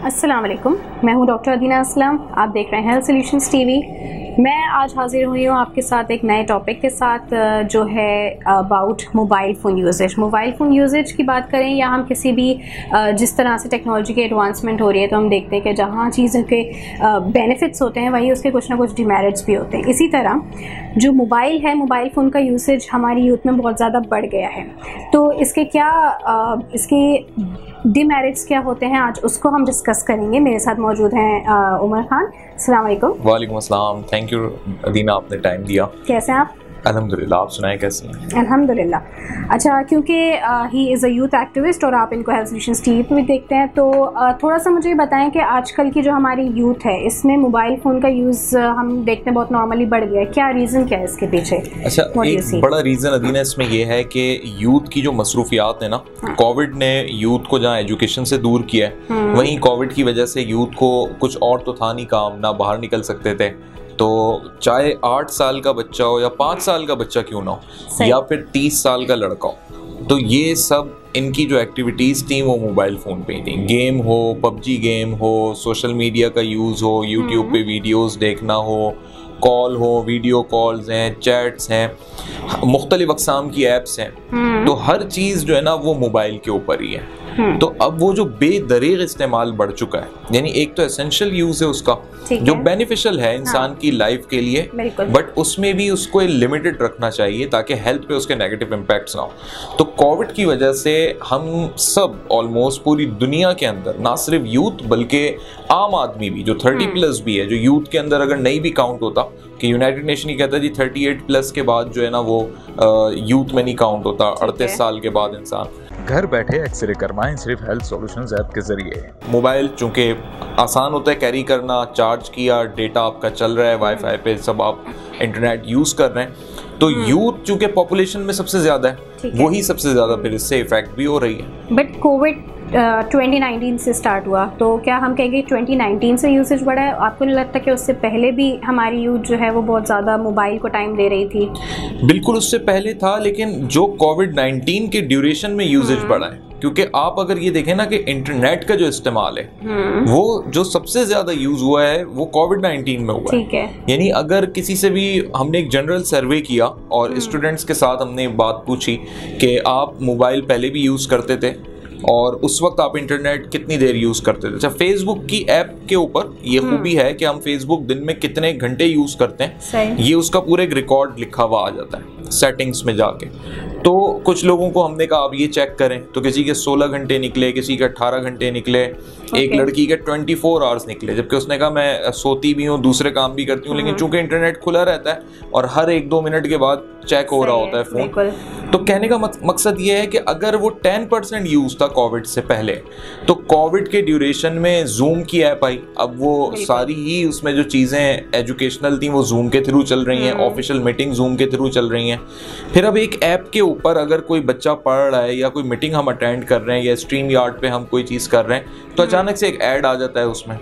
अस्सलाम वालेकुम। मैं हूँ डॉक्टर अदीना असलम आप देख रहे हैं हेल्थ सॉल्यूशंस टीवी मैं आज हाजिर हुई हूँ आपके साथ एक नए टॉपिक के साथ जो है about mobile phone usage mobile phone usage की बात करें या हम किसी भी जिस तरह से टेक्नोलॉजी की एडवांसमेंट हो रही है तो हम देखते हैं कि जहाँ चीज़ों के बेनिफिट्स होते हैं, वहीं उसके कुछ ना कुछ डिमेरिट्स भी होते हैं। इसी तरह, जो मोबाइल है मोबाइल फ़ोन का यूसेज हमारी यूथ में बहुत ज़्यादा बढ़ गया है। तो इसके क्या इसके डिमेरिट्स क्या होते हैं आज उसको हम डिस्कस करेंगे। मेरे साथ मौजूद हैं उमर खान। सलामकुम वालेकुम। अस्सलाम। थैंक यू अदीना आपने टाइम दिया। कैसे हैं आप? अल्हम्दुलिल्लाह आप सुनाए कैसे हैं? अल्हम्दुलिल्लाह। अच्छा क्योंकि he is a youth activist और आप इनको हेल्थ सोल्यूशन टीवी पर भी देखते हैं तो uh, थोड़ा सा मुझे बताएँ कि आजकल की जो हमारी यूथ है इसमें मोबाइल फ़ोन का यूज़ हम देखते हैं बहुत नॉर्मली बढ़ गया है। क्या रीज़न क्या है इसके पीछे? अच्छा एक बड़ा रीज़न अदीना इसमें यह है कि यूथ की जो मसरूफियात है ना कोविड हाँ। ने यूथ को जहाँ एजुकेशन से दूर किया है हम्म। वहीं कोविड की वजह से यूथ को कुछ और तो था नहीं काम ना बाहर निकल सकते थे तो चाहे आठ साल का बच्चा हो या पाँच साल का बच्चा क्यों ना हो या फिर तीस साल का लड़का हो तो ये सब इनकी जो एक्टिविटीज़ थी वो मोबाइल फ़ोन पे थी गेम हो पबजी गेम हो सोशल मीडिया का यूज़ हो यूट्यूब हम्म। पे वीडियोस देखना हो कॉल हो वीडियो कॉल्स हैं चैट्स हैं मुख्तलिफ़ अकसाम की एप्स हैं हम्म। तो हर चीज़ जो है ना वो मोबाइल के ऊपर ही है। तो अब वो जो बेदरीग इस्तेमाल बढ़ चुका है यानी एक तो एसेंशियल यूज़ है उसका जो बेनिफिशियल है इंसान हाँ। की लाइफ के लिए बट उसमें भी उसको लिमिटेड रखना चाहिए ताकि हेल्थ पे उसके नेगेटिव इम्पैक्ट्स ना हो। तो कोविड की वजह से हम सब ऑलमोस्ट पूरी दुनिया के अंदर ना सिर्फ़ यूथ बल्कि आम आदमी भी जो थर्टी प्लस हम्म। भी है जो यूथ के अंदर अगर नहीं भी काउंट होता कि यूनाइटेड नेशन ही कहता है जी थर्टी एट प्लस के बाद जो है ना वो यूथ में नहीं काउंट होता अड़तीस साल के बाद इंसान। घर बैठे एक्सरे करवाएँ सिर्फ़ हेल्थ सॉल्यूशंस ऐप के ज़रिए। मोबाइल चूँकि आसान होता है कैरी करना चार्ज किया डेटा आपका चल रहा है वाईफाई पे सब आप इंटरनेट यूज़ कर रहे हैं। तो यूथ हम्म। चूँकि पॉपुलेशन में सबसे ज़्यादा है वही सबसे ज़्यादा फिर इससे इफ़ेक्ट भी हो रही है। बट कोविड 2019 से स्टार्ट हुआ तो क्या हम कहेंगे 2019 से यूसेज बढ़ा है आपको नहीं लगता कि उससे पहले भी हमारी यूथ जो है वो बहुत ज़्यादा मोबाइल को टाइम दे रही थी बिल्कुल उससे पहले था लेकिन जो कोविड 19 के ड्यूरेशन में यूसेज हम्म। बढ़ा है क्योंकि आप अगर ये देखें ना कि इंटरनेट का जो इस्तेमाल है हम्म। वो जो सबसे ज़्यादा यूज़ हुआ है वो कोविड 19 में हुआ ठीक है यानी अगर किसी से भी हमने एक जनरल सर्वे किया और स्टूडेंट्स हम्म। के साथ हमने बात पूछी कि आप मोबाइल पहले भी यूज़ करते थे और उस वक्त आप इंटरनेट कितनी देर यूज़ करते थे? अच्छा फेसबुक की ऐप के ऊपर ये हम्म। खूबी है कि हम फेसबुक दिन में कितने घंटे यूज़ करते हैं। ये उसका पूरा एक रिकॉर्ड लिखा हुआ आ जाता है। सेटिंग्स में जाके। तो कुछ लोगों को हमने कहा आप ये चेक करें। तो किसी के 16 घंटे निकले किसी के 18 घंटे निकले okay. एक लड़की के 24 फोर आवर्स निकले। जबकि उसने कहा मैं सोती भी हूँ दूसरे काम भी करती हूँ लेकिन हम्म। चूँकि इंटरनेट खुला रहता है और हर एक दो मिनट के बाद चेक हो रहा होता है फ़ोन तो कहने का मकसद ये है कि अगर वो 10 परसेंट यूज़ था कोविड से पहले तो कोविड के ड्यूरेशन में जूम की ऐप आई। अब वो सारी ही उसमें जो चीज़ें एजुकेशनल थी वो जूम के थ्रू चल रही हैं ऑफिशियल मीटिंग जूम के थ्रू चल रही हैं। फिर अब एक ऐप के ऊपर अगर कोई बच्चा पढ़ रहा है या कोई मीटिंग हम अटेंड कर रहे हैं या स्ट्रीम यार्ड पे हम कोई चीज़ कर रहे हैं तो हम्म। अचानक से एक ऐड आ जाता है उसमें।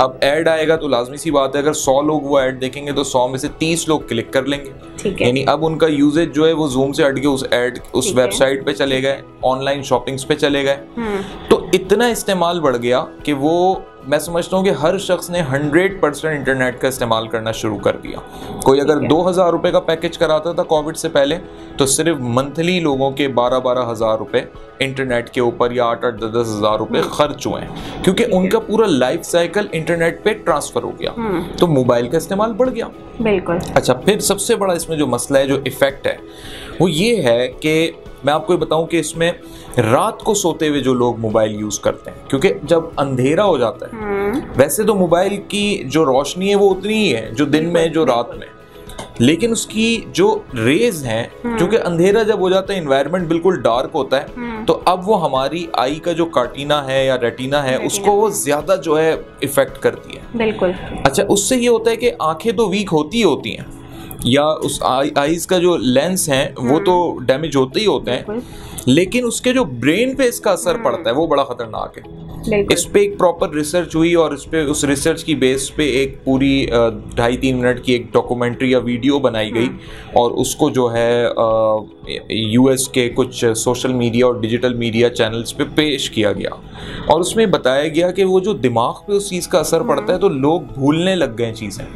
अब ऐड आएगा तो लाजमी सी बात है अगर सौ लोग वो ऐड देखेंगे तो सौ में से तीस लोग क्लिक कर लेंगे। यानी अब उनका यूजेज जो है वो जूम से हट के उस ऐड उस वेबसाइट पे चले गए ऑनलाइन शॉपिंग्स पे चले गए। हम्म। तो इतना इस्तेमाल बढ़ गया कि वो मैं समझता हूँ कि हर शख्स ने 100 परसेंट इंटरनेट का इस्तेमाल करना शुरू कर दिया। कोई अगर दो हज़ार रुपये का पैकेज कराता था कोविड से पहले तो सिर्फ़ मंथली लोगों के बारह बारह हज़ार रुपये इंटरनेट के ऊपर या आठ आठ दस दस हज़ार रुपये हम्म। खर्च हुए हैं। क्योंकि उनका पूरा लाइफ साइकिल इंटरनेट पे ट्रांसफ़र हो गया। हम्म। तो मोबाइल का इस्तेमाल बढ़ गया। बिल्कुल। अच्छा फिर सबसे बड़ा इसमें जो मसला है जो इफ़ेक्ट है वो ये है कि मैं आपको ये बताऊँ कि इसमें रात को सोते हुए जो लोग मोबाइल यूज़ करते हैं क्योंकि जब अंधेरा हो जाता है हम्म। वैसे तो मोबाइल की जो रोशनी है वो उतनी ही है जो दिन में जो रात में लेकिन उसकी जो रेज हैं हम्म। क्योंकि अंधेरा जब हो जाता है इन्वायरमेंट बिल्कुल डार्क होता है हम्म। तो अब वो हमारी आई का जो कार्टिना है या रेटिना है उसको वो ज़्यादा जो है इफ़ेक्ट करती है बिल्कुल अच्छा उससे ये होता है कि आँखें तो वीक होती ही होती हैं या उस आईज का जो लेंस है वो तो डैमेज होते ही होते हैं। लेकिन उसके जो ब्रेन पे इसका असर पड़ता है वो बड़ा खतरनाक है। इस पे एक प्रॉपर रिसर्च हुई और इस पे उस रिसर्च की बेस पे एक पूरी ढाई तीन मिनट की एक डॉक्यूमेंट्री या वीडियो बनाई गई और उसको जो है यूएस के कुछ सोशल मीडिया और डिजिटल मीडिया चैनल्स पे पेश किया गया। और उसमें बताया गया कि वो जो दिमाग पे उस चीज़ का असर पड़ता है तो लोग भूलने लग गए चीज़ें।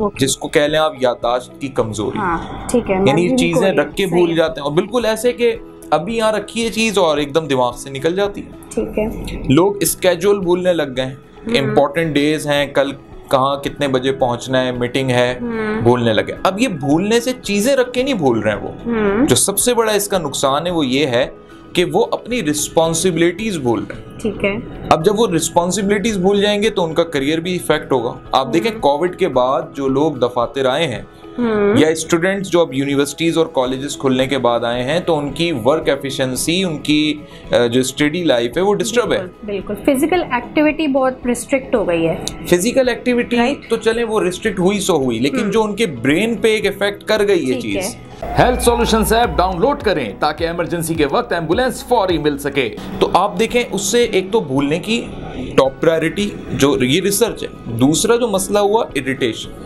जिसको कह लें आप यादाश्त की कमज़ोरी। हाँ ठीक है यानी चीज़ें रख के भूल जाते हैं। और बिल्कुल ऐसे कि अभी यहाँ रखी है चीज़ और एकदम दिमाग से निकल जाती है। ठीक है। लोग स्केड्यूल भूलने लग गए हम्म। इंपॉर्टेंट डेज़ हैं कल कहाँ कितने बजे पहुँचना है मीटिंग है हम्म। भूलने लगे अब ये भूलने से चीज़ें रख के नहीं भूल रहे हैं वो। हम्म। जो सबसे बड़ा इसका नुकसान है वो ये है कि वो अपनी रिस्पॉन्सिबिलिटीज भूल रहे हैं। ठीक है। अब जब वो रिस्पॉन्सिबिलिटीज भूल जाएँगे तो उनका करियर भी इफ़ेक्ट होगा। आप देखें कोविड के बाद जो लोग दफातर आए हैं हम्म या स्टूडेंट्स जो अब यूनिवर्सिटीज और कॉलेजेस खुलने के बाद आए हैं तो उनकी वर्क एफिशिएंसी उनकी जो स्टडी लाइफ है वो डिस्टर्ब है। बिल्कुल फ़िज़िकल एक्टिविटी बहुत रिस्ट्रिक्ट हो गई है। फ़िज़िकल एक्टिविटी तो चले वो रिस्ट्रिक्ट हुई सो हुई लेकिन जो उनके ब्रेन पे एक इफ़ेक्ट कर गई ये हम्म। चीज़। हेल्थ सॉल्यूशंस ऐप डाउनलोड करें ताकि इमरजेंसी के वक्त एंबुलेंस फौरी मिल सके। तो आप देखें उससे एक तो भूलने की टॉप प्रायोरिटी जो ये रिसर्च है। दूसरा जो मसला हुआ इरिटेशन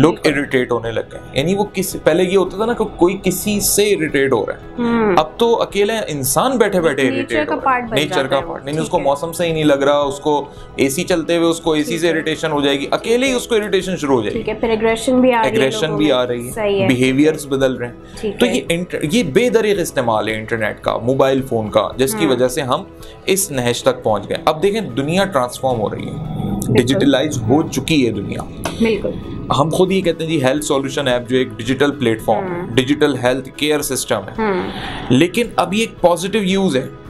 लोग इरिटेट होने लग गए। यानी वो किस पहले ये होता था ना कि कोई किसी से इरिटेट हो रहा है। अब तो अकेले इंसान बैठे बैठे इरिटेट का part बन नेचर का पार्ट नहीं उसको मौसम से ही नहीं लग रहा उसको एसी चलते हुए उसको एसी से इरिटेशन हो जाएगी। अकेले ही उसको इरिटेशन शुरू हो जाएगी। ठीक है फिर एग्रेशन भी आ रही है एग्रेशन भी आ रही है। है। बिहेवियर्स बदल रहे हैं। तो ये ये बेदरीग इस्तेमाल है इंटरनेट का मोबाइल फ़ोन का जिसकी हम्म। वजह से हम इस नहज तक पहुँच गए। अब देखें दुनिया ट्रांसफॉर्म हो रही है। डिजिटलाइज हो चुकी है दुनिया। बिल्कुल। हम खुद ही कहते हैं जी हेल्थ सॉल्यूशन ऐप जो एक डिजिटल प्लेटफॉर्म। है डिजिटल हेल्थ केयर सिस्टम है। हम्म। लेकिन ये एक पॉजिटिव यूज़ है।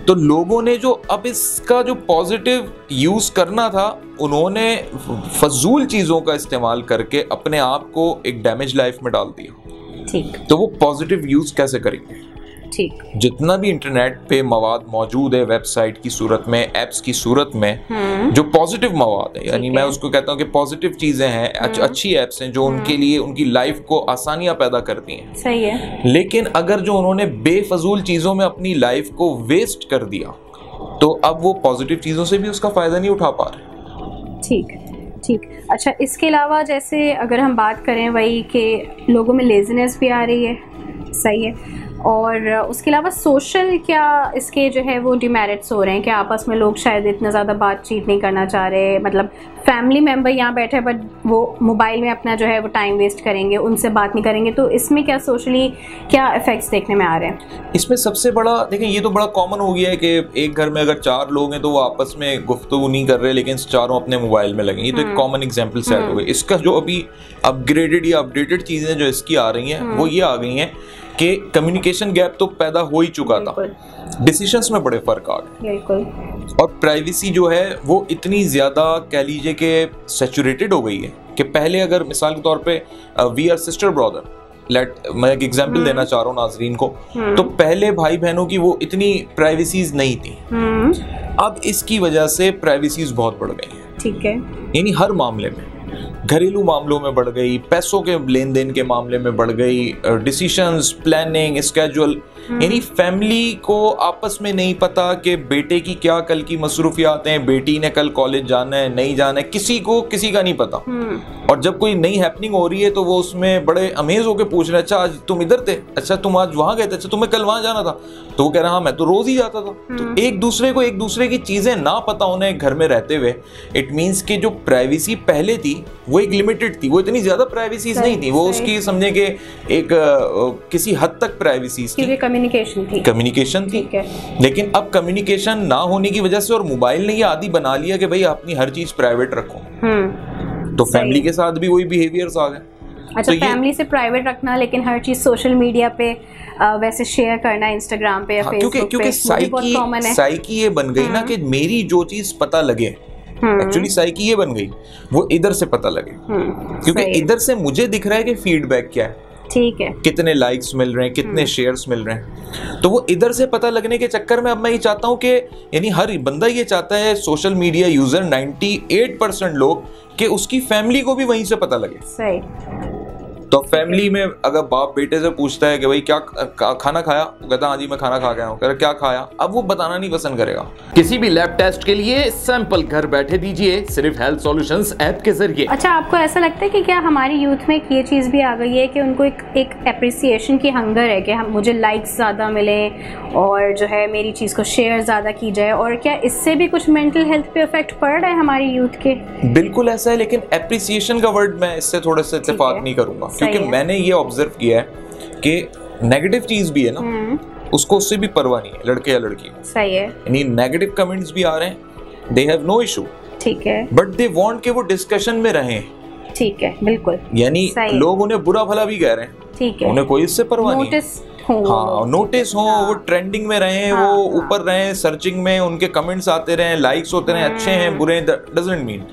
तो लोगों ने जो अब इसका जो पॉजिटिव यूज़ करना था उन्होंने फजूल चीज़ों का इस्तेमाल करके अपने आप को एक डैमेज लाइफ में डाल दिया। ठीक। तो वो पॉजिटिव यूज़ कैसे करेंगे? ठीक। जितना भी इंटरनेट पे मवाद मौजूद है वेबसाइट की सूरत में एप्स की सूरत में हम्म। जो पॉजिटिव मवाद है यानी मैं उसको कहता हूँ कि पॉजिटिव चीज़ें हैं अच्छी एप्स हैं जो उनके लिए उनकी लाइफ को आसानियाँ पैदा करती हैं। सही है। लेकिन अगर जो उन्होंने बेफजूल चीज़ों में अपनी लाइफ को वेस्ट कर दिया तो अब वो पॉजिटिव चीज़ों से भी उसका फ़ायदा नहीं उठा पा रहे। ठीक ठीक। अच्छा इसके अलावा जैसे अगर हम बात करें वही कि लोगों में लेजीनेस भी आ रही है सही है। और उसके अलावा सोशल क्या इसके जो है वो डिमेरिट्स हो रहे हैं? कि आपस में लोग शायद इतना ज़्यादा बातचीत नहीं करना चाह रहे? मतलब फैमिली मेंबर यहाँ बैठे हैं बट वो मोबाइल में अपना जो है वो टाइम वेस्ट करेंगे उनसे बात नहीं करेंगे तो इसमें क्या सोशली क्या इफ़ेक्ट्स देखने में आ रहे हैं? इसमें सबसे बड़ा देखें ये तो बड़ा कॉमन हो गया है कि एक घर में अगर चार लोग हैं तो वो आपस में गुफ्तगू नहीं कर रहे लेकिन चारों अपने मोबाइल में लगे ये तो एक कॉमन एग्ज़ाम्पल सेट हो गई। इसका जो अभी अपग्रेडेड या अपडेटेड चीज़ें जो इसकी आ रही हैं वो ये आ गई हैं कि कम्युनिकेशन गैप तो पैदा हो ही चुका था। डिसीशंस में बड़े फ़र्क आ गए। और प्राइवेसी जो है वो इतनी ज़्यादा कह लीजिए कि सेचुरेटेड हो गई है कि पहले अगर मिसाल के तौर पे we are sister brother let मैं एक एग्जांपल देना चाह रहा हूँ नाजरीन को। तो पहले भाई बहनों की वो इतनी प्राइवेसीज नहीं थी। हम्म। अब इसकी वजह से प्राइवेसीज बहुत बढ़ गई हैं। ठीक है। यानी हर मामले में। घरेलू मामलों में बढ़ गई पैसों के लेन देन के मामले में बढ़ गई डिसीशंस प्लानिंग स्केजुअल यानी फैमिली को आपस में नहीं पता कि बेटे की क्या कल की मसरूफियात हैं बेटी ने कल कॉलेज जाना है नहीं जाना है किसी को किसी का नहीं पता। हम्म। और जब कोई नई हैपनिंग हो रही है तो वो उसमें बड़े अमेज होकर पूछ रहे हैं अच्छा आज तुम इधर थे? अच्छा तुम आज वहाँ गए थे? अच्छा तुम्हें कल वहाँ जाना था? तो वो कह रहा हाँ मैं तो रोज ही जाता था। तो एक दूसरे को एक दूसरे की चीज़ें ना पता उन्हें घर में रहते हुए इट मीन्स कि जो प्राइवेसी पहले थी वो एक लिमिटेड थी वो इतनी ज़्यादा प्राइवेसी सही, नहीं थी वो उसकी समझे कि एक किसी हद तक प्राइवेसी थी। कम्युनिकेशन थी। कम्युनिकेशन थी। लेकिन अब कम्युनिकेशन ना होने की वजह से और मोबाइल ने ये आदि बना लिया कि भाई अपनी हर चीज़ प्राइवेट रखो। हम्म। तो फैमिली के साथ भी वही बिहेवियर्स आ गए। अच्छा तो फैमिली से प्राइवेट रखना लेकिन हर चीज़ सोशल मीडिया पे अ, वैसे शेयर करना इंस्टाग्राम पे या हाँ, क्योंकि क्योंकि साइकी है। साइकी ये बन गई ना कि मेरी जो चीज़ पता लगे एक्चुअली साइकी ये बन गई। वो इधर से पता लगे। हम्म, क्योंकि इधर से मुझे दिख रहा है कि फीडबैक क्या है। ठीक है। कितने लाइक्स मिल रहे हैं हम्म। कितने शेयर्स मिल रहे हैं। तो वो इधर से पता लगने के चक्कर में अब मैं ये चाहता हूँ कि यानी हर बंदा ये चाहता है सोशल मीडिया यूज़र 98 परसेंट लोग कि उसकी फैमिली को भी वहीं से पता लगे। सही। तो फैमिली में अगर बाप बेटे से पूछता है कि भाई क्या खाना खाया? वो कहता हाँ जी मैं खाना खा गया हूँ। कहता क्या खाया? अब वो बताना नहीं पसंद करेगा। किसी भी लैब टेस्ट के लिए सैंपल घर बैठे दीजिए सिर्फ़ हेल्थ सॉल्यूशंस ऐप के ज़रिए। अच्छा आपको ऐसा लगता है कि क्या हमारी यूथ में ये चीज़ भी आ गई है कि उनको एक एक अप्रिसिएशन की हंगर है कि हम मुझे लाइक्स ज़्यादा मिले और जो है मेरी चीज़ को शेयर ज़्यादा की जाए? और क्या इससे भी कुछ मेंटल हेल्थ पे इफ़ेक्ट पड़ रहा है हमारी यूथ के? बिल्कुल ऐसा है लेकिन अप्रिसिएशन का वर्ड मैं इससे थोड़े से इतफाक नहीं करूँगा। क्योंकि मैंने ये ऑब्ज़र्व किया है कि नेगेटिव चीज़ भी है ना हम्म। उसको उससे भी परवाह नहीं है लड़के या लड़की। सही है। यानी नेगेटिव कमेंट्स भी आ रहे हैं दे हैव नो इशू ठीक है। बट दे वांट के वो डिस्कशन में रहें। ठीक है बिल्कुल। यानी लोग उन्हें बुरा भला भी कह रहे हैं ठीक है। उन्हें कोई इससे परवाह नहीं हाँ नोटिस हो हाँ, वो ट्रेंडिंग में रहे हाँ, वो ऊपर हाँ, रहे सर्चिंग में उनके कमेंट्स आते रहे लाइक्स होते रहे अच्छे हैं बुरे डजेंट मीन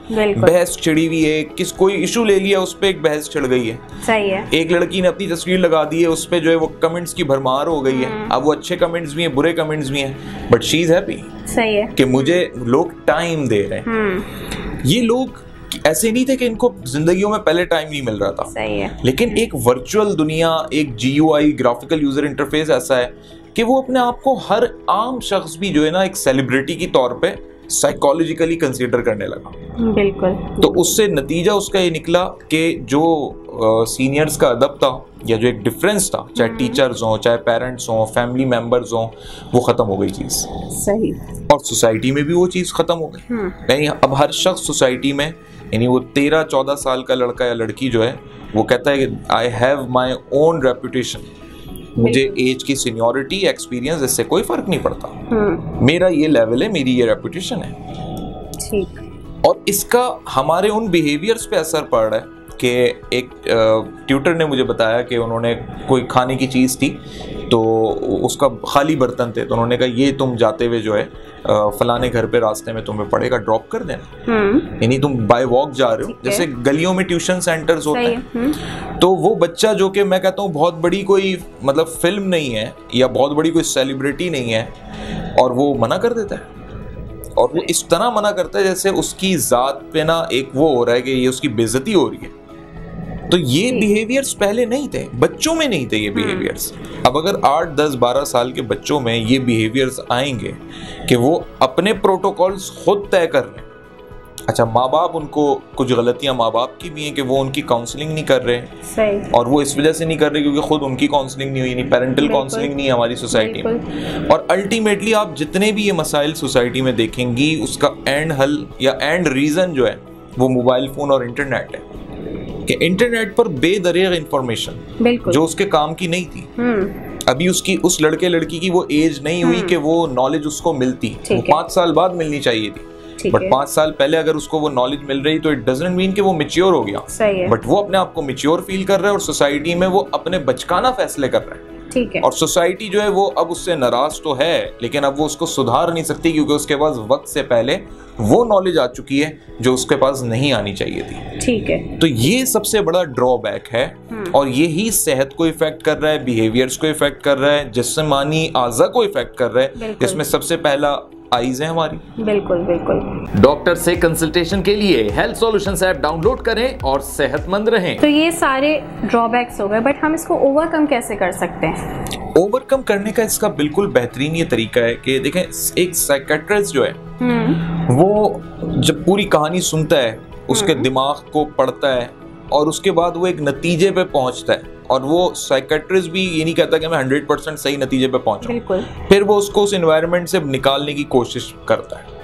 बहस छिड़ी हुई है किस कोई इशू ले लिया उस पर एक बहस छिड़ गई है। सही है। एक लड़की ने अपनी तस्वीर लगा दी है उस पर जो है वो कमेंट्स की भरमार हो गई है। हम्म। अब वो अच्छे कमेंट्स भी हैं बुरे कमेंट्स भी हैं बट शी इज़ हैप्पी सही है। कि मुझे लोग टाइम दे रहे हैं। हम्म। ये लोग ऐसे नहीं थे कि इनको जिंदगियों में पहले टाइम नहीं मिल रहा था। सही है। लेकिन एक वर्चुअल दुनिया एक जीयूआई ग्राफिकल यूज़र इंटरफेस ऐसा है कि वो अपने आप को हर आम शख्स भी जो है ना एक सेलिब्रिटी की तौर पे साइकोलॉजिकली कंसीडर करने लगा। बिल्कुल। तो उससे नतीजा उसका ये निकला कि जो सीनियर्स का अदब था या जो एक डिफरेंस था चाहे टीचर्स हम्म। हों चाहे पेरेंट्स हों फैमिली मेंबर्स हों वो ख़त्म हो गई चीज़। सही। और सोसाइटी में भी वो चीज़ ख़त्म हो गई। हम्म। यानी अब हर शख्स सोसाइटी में यानी वो तेरह चौदह साल का लड़का या लड़की जो है वो कहता है कि I have my own reputation मुझे एज की सीनियोरिटी एक्सपीरियंस इससे कोई फ़र्क नहीं पड़ता। हम्म। मेरा ये लेवल है मेरी ये रेपुटेशन है। ठीक। और इसका हमारे उन बिहेवियर्स पे असर पड़ रहा है। कि एक ट्यूटर ने मुझे बताया कि उन्होंने कोई खाने की चीज़ थी तो उसका खाली बर्तन थे तो उन्होंने कहा ये तुम जाते हुए जो है फलाने घर पे रास्ते में तुम्हें पड़ेगा ड्रॉप कर देना। हम्म। यानी तुम बाय वॉक जा रहे हो जैसे गलियों में ट्यूशन सेंटर्स होते हैं। हम्म। तो वो बच्चा जो कि मैं कहता हूँ बहुत बड़ी कोई मतलब फ़िल्म नहीं है या बहुत बड़ी कोई सेलिब्रिटी नहीं है और वो मना कर देता है। और वो इस तरह मना करता है जैसे उसकी जात पे ना एक वो हो रहा है कि ये उसकी बेजती हो रही है। तो ये बिहेवियर्स पहले नहीं थे बच्चों में नहीं थे ये बिहेवियर्स हम्म। अब अगर आठ दस बारह साल के बच्चों में ये बिहेवियर्स आएँगे कि वो अपने प्रोटोकॉल्स खुद तय कर रहे हैं। अच्छा माँ बाप उनको कुछ गलतियाँ माँ बाप की भी हैं कि वो उनकी काउंसलिंग नहीं कर रहे सही। और वो इस वजह से नहीं कर रहे क्योंकि खुद उनकी काउंसलिंग नहीं हुई नहीं पेरेंटल काउंसलिंग नहीं है हमारी सोसाइटी में। और अल्टीमेटली आप जितने भी ये मसाइल सोसाइटी में देखेंगी उसका एंड हल या एंड रीज़न जो है वो मोबाइल फ़ोन और इंटरनेट है। इंटरनेट पर बेदरेग इंफॉर्मेशन जो उसके काम की नहीं थी। हम्म। अभी उसकी उस लड़के लड़की की वो एज नहीं हुई हम्म। कि वो नॉलेज उसको मिलती। वो पाँच साल बाद मिलनी चाहिए थी। बट पाँच साल पहले अगर उसको वो नॉलेज मिल रही तो इट डजेंट मीन कि वो मिच्योर हो गया। बट वो अपने आप को मिच्योर फील कर रहा है और सोसाइटी में वो अपने बचकाना फैसले कर रहा हैं। ठीक है। और सोसाइटी जो है वो अब उससे नाराज़ तो है लेकिन अब वो उसको सुधार नहीं सकती क्योंकि उसके पास वक्त से पहले वो नॉलेज आ चुकी है जो उसके पास नहीं आनी चाहिए थी। ठीक है। तो ये सबसे बड़ा ड्रॉबैक है और ये ही सेहत को इफ़ेक्ट कर रहा है बिहेवियर्स को इफ़ेक्ट कर रहा है जिसमानी आजा को इफ़ेक्ट कर रहा है। जिसमें सबसे पहला आईज है हमारी। बिल्कुल बिल्कुल। डॉक्टर से कंसल्टेशन के लिए हेल्थ सॉल्यूशंस ऐप डाउनलोड करें और सेहतमंद रहें। तो ये सारे ड्रॉबैक्स हो गए बट हम इसको ओवरकम कैसे कर सकते हैं? ओवरकम करने का इसका बिल्कुल बेहतरीन ये तरीका है कि देखें एक साइकेट्रिस्ट जो है हम्म। वो जब पूरी कहानी सुनता है उसके हम्म। दिमाग को पढ़ता है और उसके बाद वो एक नतीजे पे पहुँचता है। और वो साइकेट्रिस्ट भी ये नहीं कहता कि मैं हंड्रेड परसेंट सही नतीजे पे पहुँचा फिर वो उसको उस इन्वायरमेंट से निकालने की कोशिश करता है।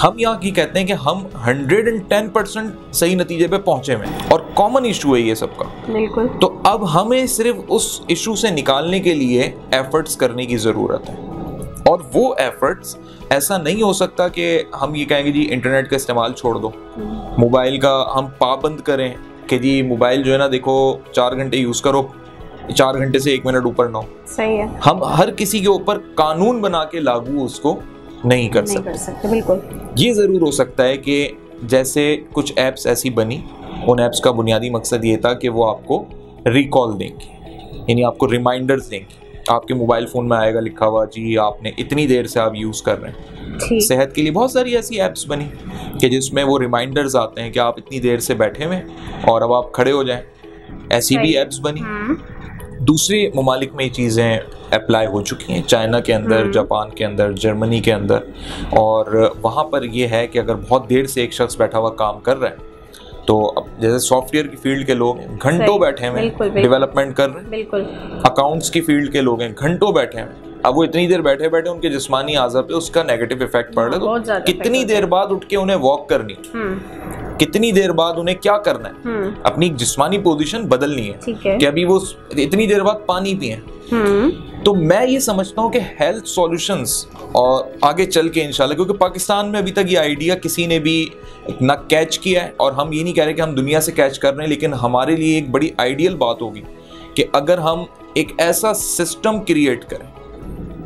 हम यहाँ की कहते हैं कि हम 110 परसेंट सही नतीजे पे पहुँचे हुए और कॉमन इशू है ये सबका। बिल्कुल। तो अब हमें सिर्फ़ उस इशू से निकालने के लिए एफर्ट्स करने की ज़रूरत है। और वो एफर्ट्स ऐसा नहीं हो सकता कि हम ये कहेंगे जी इंटरनेट का इस्तेमाल छोड़ दो। मोबाइल का हम पाबंद करें। कि जी मोबाइल जो है ना देखो चार घंटे यूज़ करो। चार घंटे से एक मिनट ऊपर ना हो। सही है। हम हर किसी के ऊपर कानून बना के लागू उसको नहीं कर नहीं सकते, कर सकते। बिल्कुल। ये ज़रूर हो सकता है कि जैसे कुछ ऐप्स ऐसी बनी उन ऐप्स का बुनियादी मकसद ये था कि वो आपको रिकॉल देंगे यानी आपको रिमाइंडर्स देंगे। आपके मोबाइल फ़ोन में आएगा लिखा हुआ जी आपने इतनी देर से आप यूज़ कर रहे हैं। सेहत के लिए बहुत सारी ऐसी ऐप्स बनी कि जिसमें वो रिमाइंडर्स आते हैं कि आप इतनी देर से बैठे हुए और अब आप खड़े हो जाएँ। ऐसी भी। एप्स बनी। हम्म, दूसरे ममालिक में ये चीज़ें अप्लाई हो चुकी हैं चाइना के अंदर हम्म। जापान के अंदर जर्मनी के अंदर। और वहाँ पर यह है कि अगर बहुत देर से एक शख्स बैठा हुआ काम कर रहा है तो अब जैसे सॉफ्टवेयर की फ़ील्ड के लोग हैं, घंटों बैठे हुए हैं डेवलपमेंट कर रहे हैं। बिल्कुल। अकाउंट्स की फ़ील्ड के लोग हैं घंटों बैठे हैं। अब वो इतनी देर बैठे बैठे उनके जिस्मानी आज़ा पे उसका नेगेटिव इफ़ेक्ट पड़ रहा है तो कितनी देर बाद उठ के उन्हें वॉक करनी? हम्म। कितनी देर बाद उन्हें क्या करना है? हम्म। अपनी जिस्मानी पोजीशन बदलनी है है। कि अभी वो इतनी देर बाद पानी पिए। हम्म। तो मैं ये समझता हूँ कि हेल्थ सॉल्यूशंस और आगे चल के इंशाल्लाह क्योंकि पाकिस्तान में अभी तक ये आइडिया किसी ने भी ना कैच किया है और हम ये नहीं कह रहे कि हम दुनिया से कैच कर रहे हैं लेकिन हमारे लिए एक बड़ी आइडियल बात होगी कि अगर हम एक ऐसा सिस्टम क्रिएट करें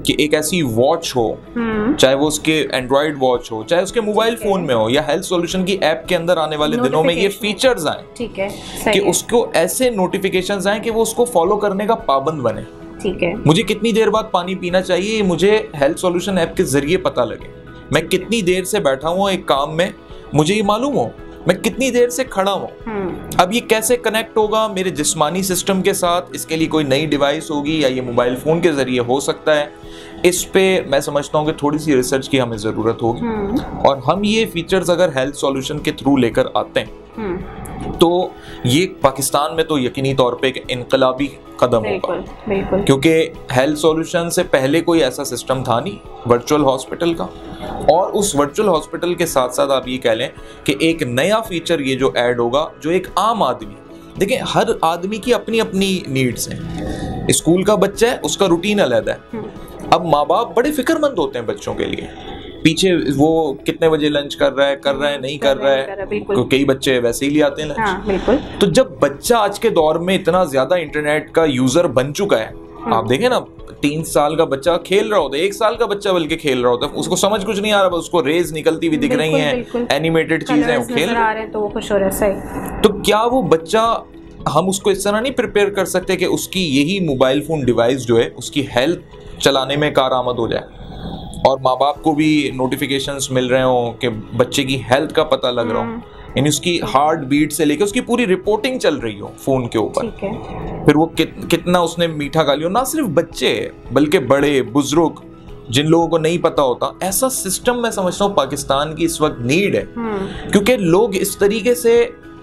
कि एक ऐसी वॉच हो हम्म। चाहे वो उसके एंड्रॉयड वॉच हो चाहे उसके मोबाइल फ़ोन में हो या हेल्थ सॉल्यूशन की ऐप के अंदर आने वाले दिनों में ये। फीचर्स आए। ठीक है कि है, उसको ऐसे नोटिफिकेशंस आए कि वो उसको फॉलो करने का पाबंद बने। ठीक है। मुझे कितनी देर बाद पानी पीना चाहिए ये मुझे हेल्थ सॉल्यूशन ऐप के ज़रिए पता लगे। मैं कितनी देर से बैठा हूँ एक काम में मुझे ये मालूम हो मैं कितनी देर से खड़ा हूँ। हम्म। अब ये कैसे कनेक्ट होगा मेरे जिस्मानी सिस्टम के साथ? इसके लिए कोई नई डिवाइस होगी या ये मोबाइल फ़ोन के ज़रिए हो सकता है? इस पे मैं समझता हूँ कि थोड़ी सी रिसर्च की हमें ज़रूरत होगी। हम्म। और हम ये फीचर्स अगर हेल्थ सॉल्यूशन के थ्रू लेकर आते हैं हम्म। तो ये पाकिस्तान में तो यकीनी तौर पे एक इनकलाबी कदम होगा। क्योंकि हेल्थ सॉल्यूशन से पहले कोई ऐसा सिस्टम था नहीं वर्चुअल हॉस्पिटल का। और उस वर्चुअल हॉस्पिटल के साथ साथ आप ये कह लें कि एक नया फीचर ये जो ऐड होगा जो एक आम आदमी देखें हर आदमी की अपनी अपनी नीड्स हैं। स्कूल का बच्चा है उसका रूटीन अलग है। हम्म, अब माँ बाप बड़े फिक्रमंद होते हैं बच्चों के लिए। पीछे वो कितने बजे लंच कर रहा है कर रहा है नहीं कर रहा है, है कई बच्चे वैसे ही ले आते हैं लंच। हाँ बिल्कुल। तो जब बच्चा आज के दौर में इतना ज़्यादा इंटरनेट का यूज़र बन चुका है हम्म। आप देखें ना तीन साल का बच्चा खेल रहा होता है एक साल का बच्चा बल्कि खेल रहा होता है उसको समझ कुछ नहीं आ रहा उसको रेज निकलती हुई दिख रही है एनिमेटेड चीज़ें खेल रहे हैं तो वो खुश हो रहा है तो क्या वो बच्चा हम उसको इस तरह नहीं प्रिपेयर कर सकते कि उसकी यही मोबाइल फ़ोन डिवाइस जो है उसकी हेल्थ चलाने में कारआमद हो जाए। और माँ बाप को भी नोटिफिकेशंस मिल रहे हों कि बच्चे की हेल्थ का पता लग रहा हम्म। हो यानी उसकी हार्ट बीट से लेकर उसकी पूरी रिपोर्टिंग चल रही हो फ़ोन के ऊपर। फिर वो कित, कितना उसने मीठा खा लिया। ना सिर्फ़ बच्चे बल्कि बड़े बुज़ुर्ग जिन लोगों को नहीं पता होता ऐसा सिस्टम मैं समझता हूँ पाकिस्तान की इस वक्त नीड है। हम्म। क्योंकि लोग इस तरीके से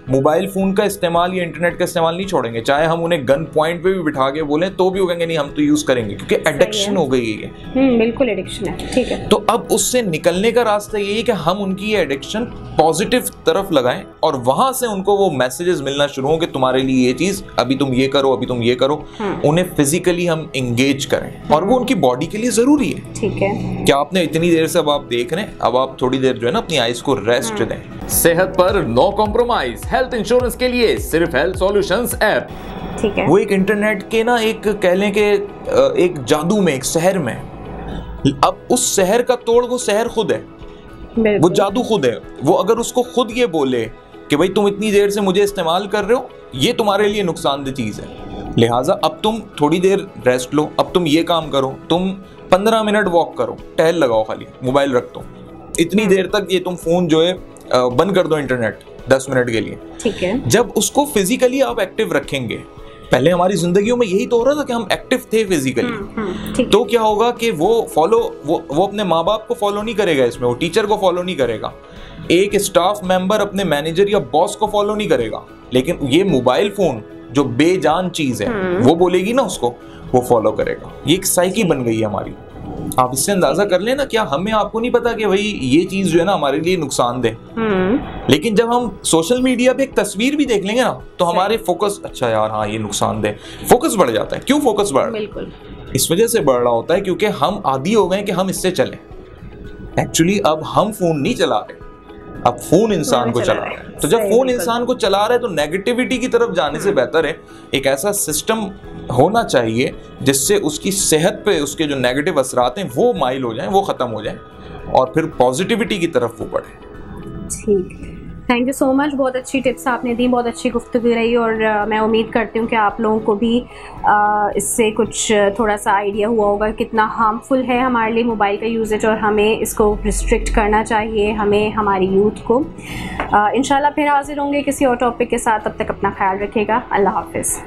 मोबाइल फ़ोन का इस्तेमाल या इंटरनेट का इस्तेमाल नहीं छोड़ेंगे। चाहे हम उन्हें गन पॉइंट पे भी बिठा के बोले तो भी वो कहेंगे नहीं हम तो यूज़ करेंगे। क्योंकि एडिक्शन हो। गई है हम्म बिल्कुल एडिक्शन है। ठीक है। तो अब उससे निकलने का रास्ता यही है कि हम उनकी ये एडिक्शन पॉजिटिव तरफ़ लगाएँ और वहाँ से उनको वो मैसेजेस मिलना शुरू हो कि तुम्हारे लिए ये चीज़ अभी तुम ये करो अभी तुम ये करो। हम्म। उन्हें फिजिकली हम इंगेज करें और वो उनकी बॉडी के लिए ज़रूरी है। ठीक है। क्या आपने इतनी देर से अब आप देख रहे हैं? अब आप थोड़ी देर जो है ना अपनी आइज़ को रेस्ट हम्म। दें। सेहत पर नो कॉम्प्रोमाइज हेल्थ इंश्योरेंस के लिए सिर्फ़ हेल्थ सॉल्यूशंस ऐप ठीक है। वो एक इंटरनेट के ना एक कह लें कि एक जादू में एक शहर में। अब उस शहर का तोड़ वो शहर खुद है। वो जादू खुद है। वो अगर उसको खुद ये बोले कि भाई तुम इतनी देर से मुझे इस्तेमाल कर रहे हो ये तुम्हारे लिए नुकसानदेह चीज़ है। लिहाजा अब तुम थोड़ी देर रेस्ट लो अब तुम ये काम करो तुम पंद्रह मिनट वॉक करो टहल लगाओ खाली मोबाइल रख दो। इतनी देर तक ये तुम फ़ोन जो है बंद कर दो इंटरनेट दस मिनट के लिए। ठीक है। जब उसको फिजिकली आप एक्टिव रखेंगे पहले हमारी जिंदगियों में यही तो हो रहा था कि हम एक्टिव थे फिजिकली हम्म हम्म तो क्या होगा कि वो फॉलो वो वो अपने माँ बाप को फॉलो नहीं करेगा इसमें वो टीचर को फॉलो नहीं करेगा। एक स्टाफ मेंबर अपने मैनेजर या बॉस को फॉलो नहीं करेगा। लेकिन ये मोबाइल फ़ोन जो बेजान चीज़ है वो बोलेगी ना उसको वो फॉलो करेगा। ये एक साइकी बन गई है हमारी। आप इससे अंदाज़ा कर लेना क्या हमें आपको नहीं पता कि भाई ये चीज़ जो है ना हमारे लिए नुकसानदेह दे लेकिन जब हम सोशल मीडिया पे एक तस्वीर भी देख लेंगे ना तो हमारे फोकस अच्छा यार हाँ ये नुकसानदेह फोकस बढ़ जाता है। क्यों फोकस बढ़? रहा है बिल्कुल। इस वजह से बढ़ रहा होता है क्योंकि हम आदि हो गए कि हम इससे चलें। एक्चुअली अब हम फ़ोन नहीं चला रहे। अब फ़ोन इंसान को चला चला रहा है। तो जब फ़ोन इंसान को चला रहा है तो नेगेटिविटी की तरफ़ जाने से बेहतर है। एक ऐसा सिस्टम होना चाहिए जिससे उसकी सेहत पे उसके जो नेगेटिव असरात हैं वो माइल हो जाएँ वो ख़त्म हो जाएँ और फिर पॉजिटिविटी की तरफ़ वो बढ़े। ठीक थैंक यू सो मच बहुत अच्छी टिप्स आपने दी बहुत अच्छी गुफ्तु रही और uh, मैं उम्मीद करती हूँ कि आप लोगों को भी uh, इससे कुछ थोड़ा सा आइडिया हुआ होगा कितना हार्मफुल है हमारे लिए मोबाइल का यूजेज और हमें इसको रिस्ट्रिक्ट करना चाहिए हमें हमारी यूथ को। इन फिर हाजिर होंगे किसी और टॉपिक के साथ। अब तक अपना ख्याल रखेगा अल्लाह हाफिज़।